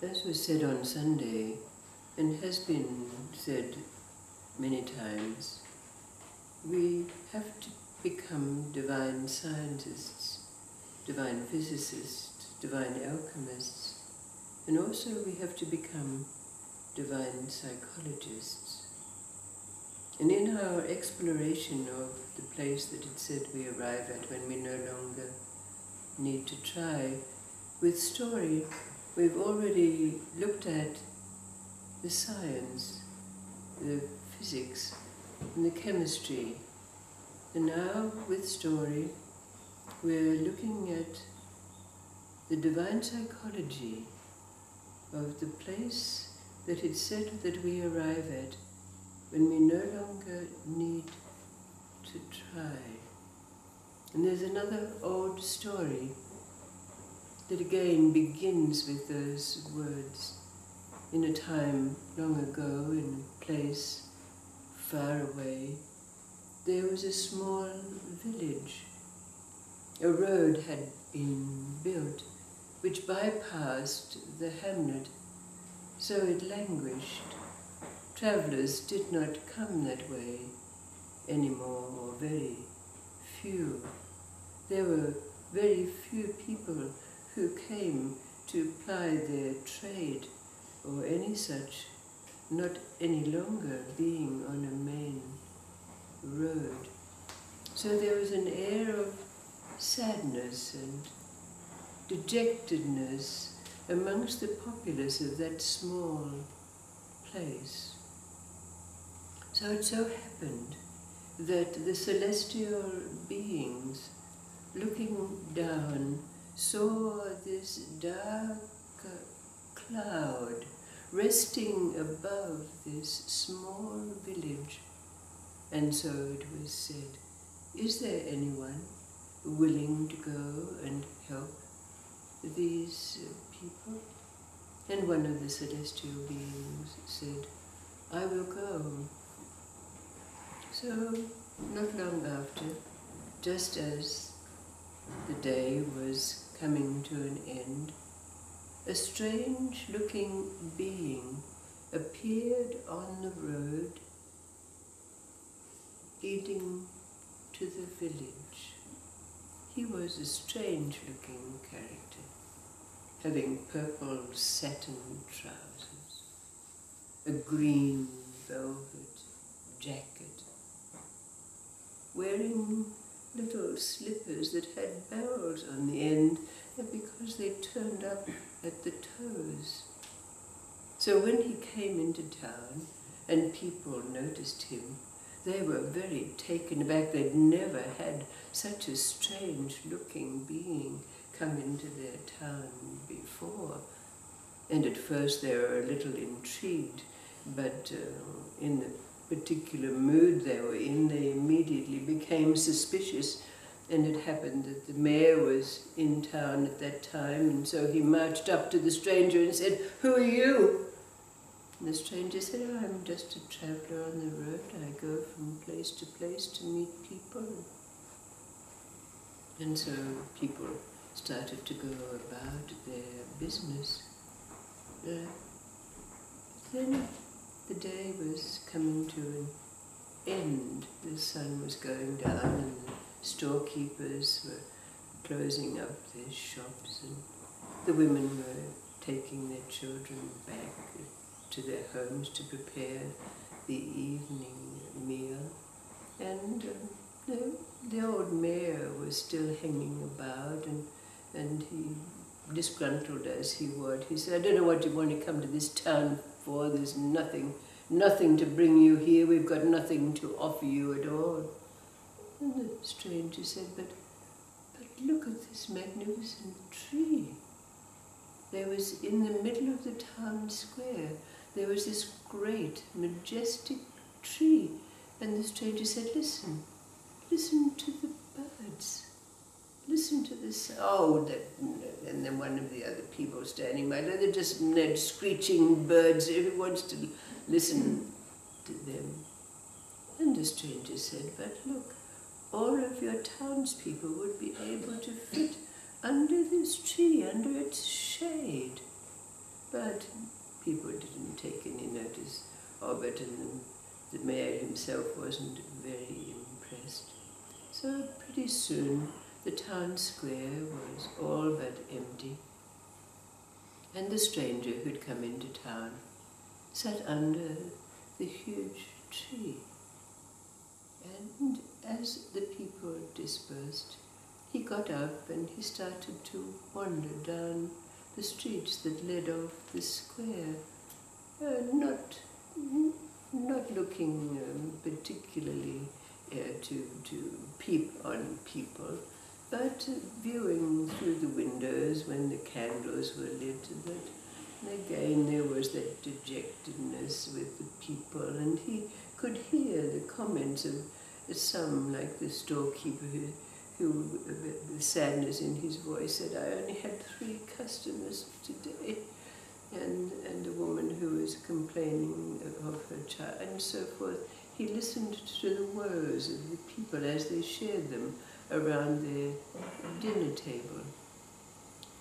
As was said on Sunday, and has been said many times, we have to become divine scientists, divine physicists, divine alchemists, and also we have to become divine psychologists. And in our exploration of the place that it said we arrive at when we no longer need to try, with story, we've already looked at the science, the physics, and the chemistry. And now, with story, we're looking at the divine psychology of the place that it said that we arrive at when we no longer need to try. And there's another old story that again begins with those words. In a time long ago, in a place far away, there was a small village. A road had been built which bypassed the hamlet, so it languished. Travellers did not come that way anymore, or very few. There were very few people who came to ply their trade or any such, not any longer being on a main road. So there was an air of sadness and dejectedness amongst the populace of that small place. So it so happened that the celestial beings looking down saw this dark cloud resting above this small village. And so it was said, is there anyone willing to go and help these people? And one of the celestial beings said, I will go. So, not long after, just as the day was coming to an end, a strange looking being appeared on the road leading to the village. He was a strange looking character, having purple satin trousers, a green velvet jacket, wearing little slippers that had bells on the end because they turned up at the toes. So when he came into town and people noticed him, they were very taken aback. They'd never had such a strange looking being come into their town before. And at first they were a little intrigued, but uh, in the particular mood they were in, they immediately became suspicious. And it happened that the mayor was in town at that time, and so he marched up to the stranger and said, Who are you? And the stranger said, oh, I'm just a traveller on the road. I go from place to place to meet people. And so people started to go about their business. Uh, then the day was coming end. The sun was going down and the storekeepers were closing up their shops and the women were taking their children back to their homes to prepare the evening meal. And um, the, the old mayor was still hanging about and, and he, disgruntled as he would, he said, I don't know what you want to come to this town for. There's nothing, nothing to bring you here. We've got nothing to offer you at all. And the stranger said, but, but look at this magnificent tree. There was in the middle of the town square, there was this great, majestic tree. And the stranger said, listen, listen to the birds. Listen to this. Oh, that, and then one of the other people standing by, they're just they're screeching birds. Who wants to listen to them? And the stranger said, but look, all of your townspeople would be able to fit under this tree, under its shade. But people didn't take any notice of it, and the mayor himself wasn't very impressed. So pretty soon the town square was all but empty, and the stranger who'd come into town sat under the huge tree. And as the people dispersed, he got up and he started to wander down the streets that led off the square, uh, not not looking um, particularly uh, to to peep on people, but viewing through the windows when the candles were lit. That again there was that dejectedness with the people, and he could hear the comments of some, like the storekeeper who, who with sadness in his voice, said, I only had three customers today. And, and the woman who was complaining of her child, and so forth. He listened to the woes of the people as they shared them around their dinner table.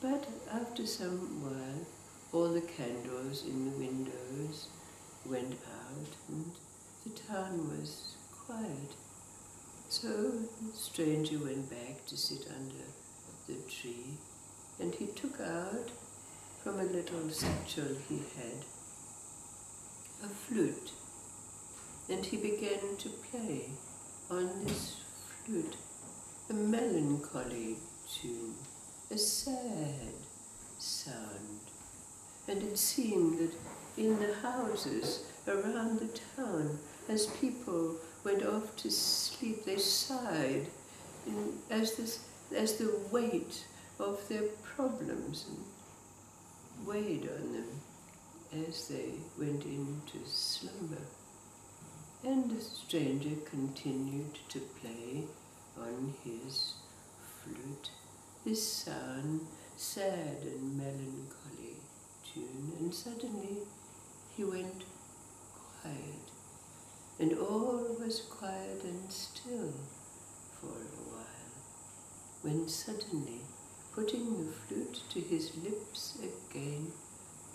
But after some while, all the candles in the windows went out and the town was quiet. So the stranger went back to sit under the tree and he took out from a little satchel he had a flute and he began to play on this flute a melancholy tune, a sad. And it seemed that in the houses around the town, as people went off to sleep, they sighed in, as, this, as the weight of their problems weighed on them as they went into slumber. And the stranger continued to play on his flute this sound, sad and melancholy tune, and suddenly he went quiet, and all was quiet and still for a while, when suddenly, putting the flute to his lips again,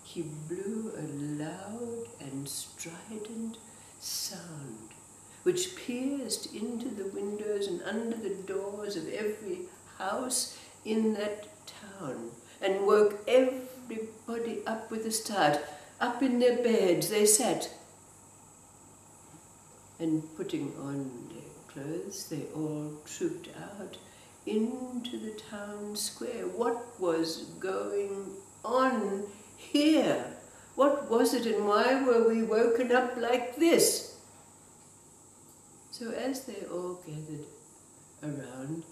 he blew a loud and strident sound which pierced into the windows and under the doors of every house in that town and woke everybody up with a start. Up in their beds they sat, and putting on their clothes, they all trooped out into the town square. What was going on here? What was it and why were we woken up like this? So as they all gathered around,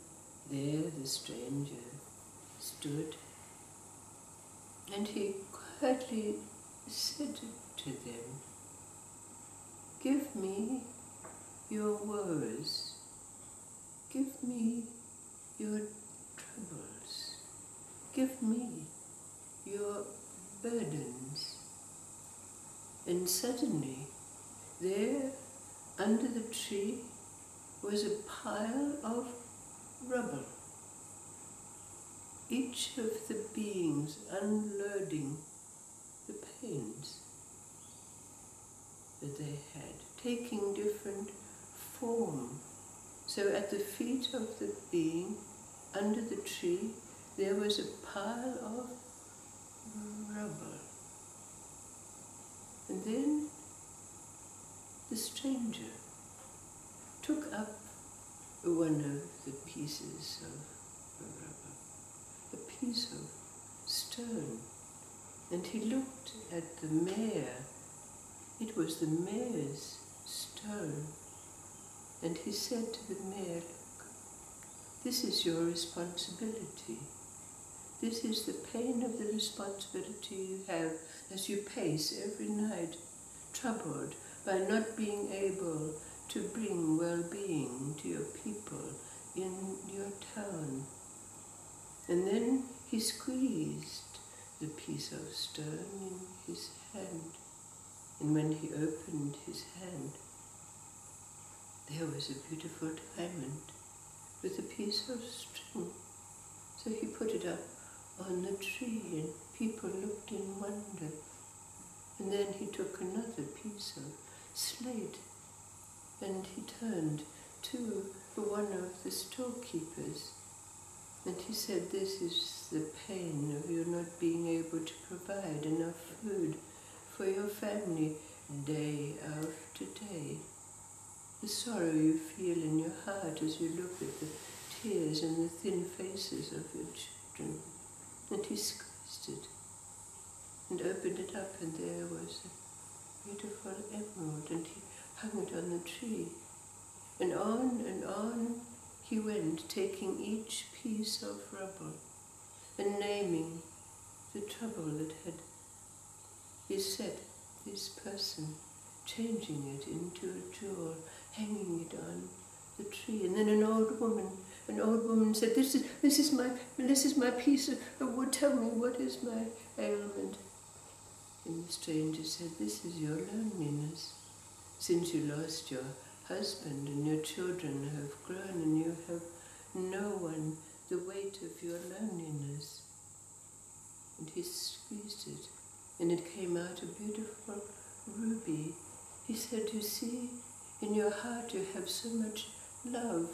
there the stranger stood and he quietly said to them, Give me your woes, give me your troubles, give me your burdens. And suddenly, there under the tree was a pile of rubble each of the beings unloading the pains that they had, taking different form. So at the feet of the being, under the tree, there was a pile of rubble. And then the stranger took up one of the pieces of stone. And he looked at the mayor. It was the mayor's stone. And he said to the mayor, Look, this is your responsibility. This is the pain of the responsibility you have as you pace every night, troubled by not being able to bring well-being to your people in your town. And then he squeezed the piece of stone in his hand. And when he opened his hand, there was a beautiful diamond with a piece of string. So he put it up on the tree, and people looked in wonder. And then he took another piece of slate and he turned to one of the storekeepers and he said, This is the pain of you not being able to provide enough food for your family day after day. The sorrow you feel in your heart as you look at the tears and the thin faces of your children. And he squeezed it and opened it up, and there was a beautiful emerald, and he hung it on the tree. And on and on he went, taking each piece of rubble and naming the trouble that had beset this person, changing it into a jewel, hanging it on the tree. And then an old woman, an old woman said, "This is this is my this is my piece of wood. Tell me what is my ailment." And the stranger said, "This is your loneliness. Since you lost your husband and your children have grown and you have no one, the weight of your loneliness." And he squeezed it, and it came out a beautiful ruby. He said, "You see." In your heart, you have so much love.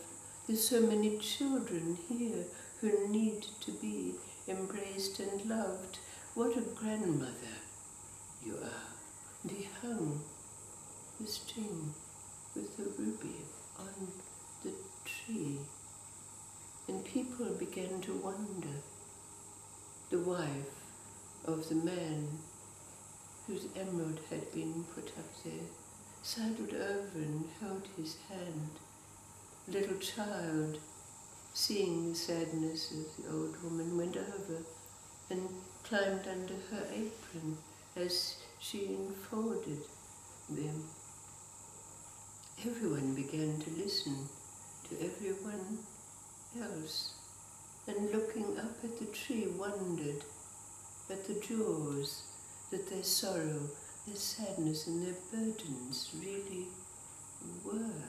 There's so many children here who need to be embraced and loved. What a grandmother you are. And he hung the string with the ruby on the tree. And people began to wonder. The wife of the man whose emerald had been put up there sidled over and held his hand. Little child, seeing the sadness of the old woman, went over and climbed under her apron as she enfolded them. Everyone began to listen to everyone else, and looking up at the tree, wondered at the jaws that their sorrow their sadness and their burdens really were.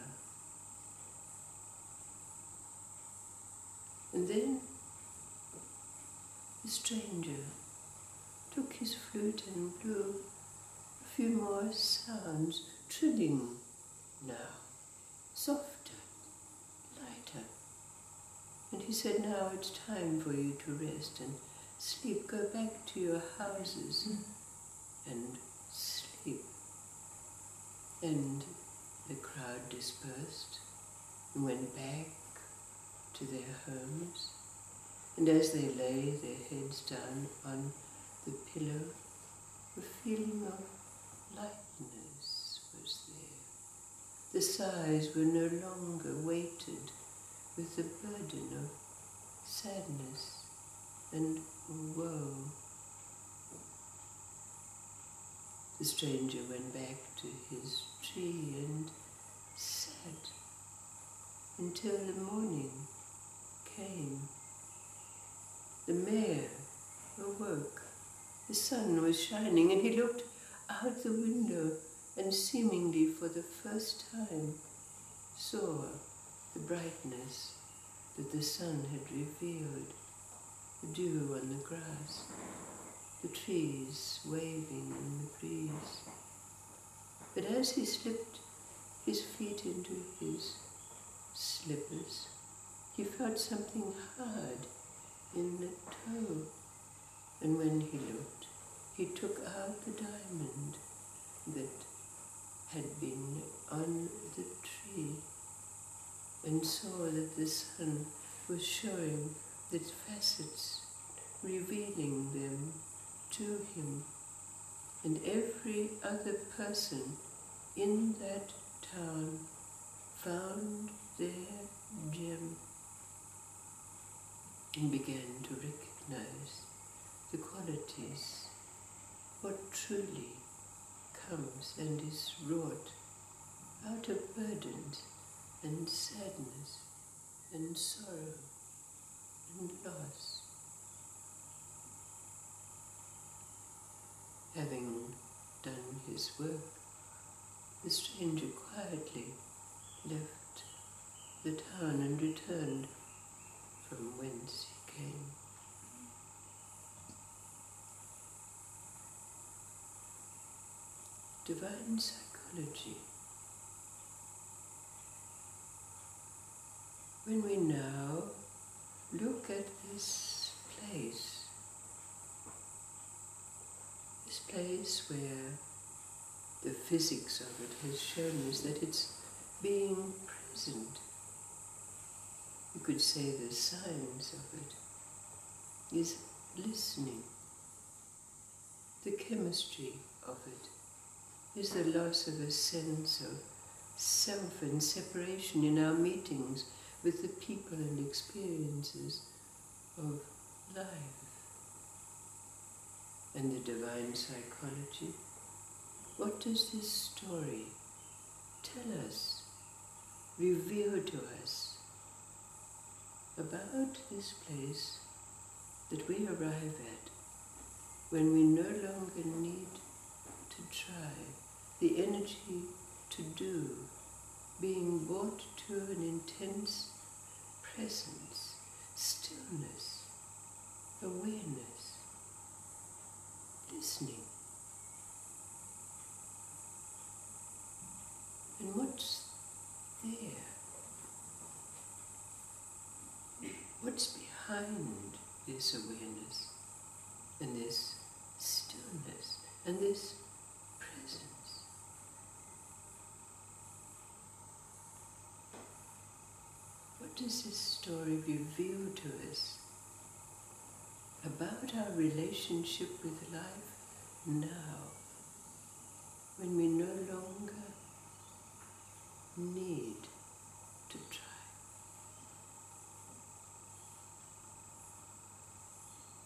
And then the stranger took his flute and blew a few more sounds, trilling now, softer, And he said, Now it's time for you to rest and sleep. Go back to your houses mm. and sleep. and the crowd dispersed and went back to their homes. And as they lay their heads down on the pillow, a feeling of lightness was there. The sighs were no longer weighted with the burden of sadness and woe. The stranger went back to his tree and sat until the morning came. The mayor awoke. The sun was shining and he looked out the window and seemingly for the first time saw the brightness that the sun had revealed, the dew on the grass the trees waving in the breeze. But as he slipped his feet into his slippers, he felt something hard in the toe. And when he looked, he took out the diamond that had been on the tree and saw that the sun was showing its facets, revealing them to him. And every other person in that town found their gem and began to recognize the qualities, what truly comes and is wrought out of burdens and sadness and sorrow and loss. Having done his work, the stranger quietly left the town and returned from whence he came. Divine psychology When we now look at this place, this place where the physics of it has shown us that it's being present. You could say the science of it is listening. The chemistry of it is the loss of a sense of self and separation in our meetings with the people and experiences of life. And the divine psychology. What does this story tell us, reveal to us about this place that we arrive at when we no longer need to try, the energy to do, being brought to an intense presence, stillness, awareness, listening. And what's there? What's behind this awareness and this stillness and this presence? What does this story reveal to us about our relationship with life now when we no longer need to try?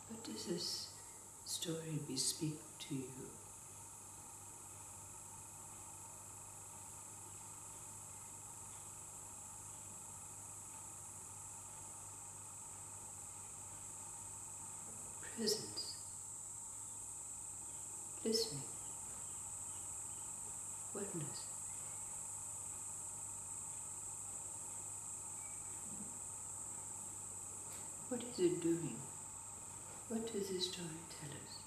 What does this story bespeak to you? Presence, listening, oneness. What is it doing? What does this story tell us?